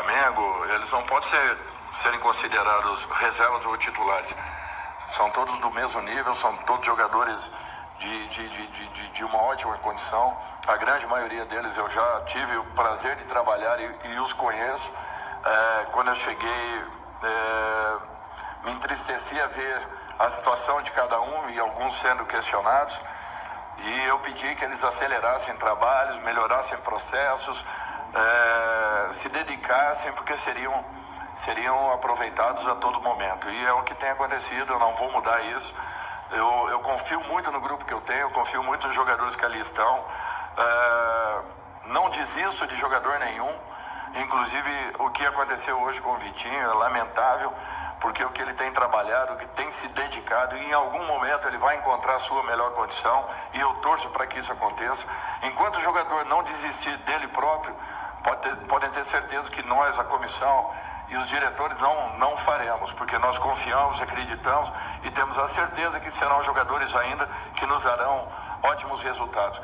Flamengo, eles não podem ser, serem considerados reservas ou titulares. São todos do mesmo nível, são todos jogadores de, de, de, de, de uma ótima condição. A grande maioria deles eu já tive o prazer de trabalhar e, e os conheço. É, quando eu cheguei, é, me entristecia ver a situação de cada um e alguns sendo questionados. E eu pedi que eles acelerassem trabalhos, melhorassem processos, é, se dedicassem, porque seriam, seriam aproveitados a todo momento. E é o que tem acontecido, eu não vou mudar isso. Eu, eu confio muito no grupo que eu tenho, eu confio muito nos jogadores que ali estão. É, não desisto de jogador nenhum. Inclusive, o que aconteceu hoje com o Vitinho é lamentável porque o que ele tem trabalhado, o que tem se dedicado, e em algum momento ele vai encontrar a sua melhor condição, e eu torço para que isso aconteça. Enquanto o jogador não desistir dele próprio, pode ter, podem ter certeza que nós, a comissão e os diretores, não, não faremos, porque nós confiamos, acreditamos e temos a certeza que serão jogadores ainda que nos darão ótimos resultados.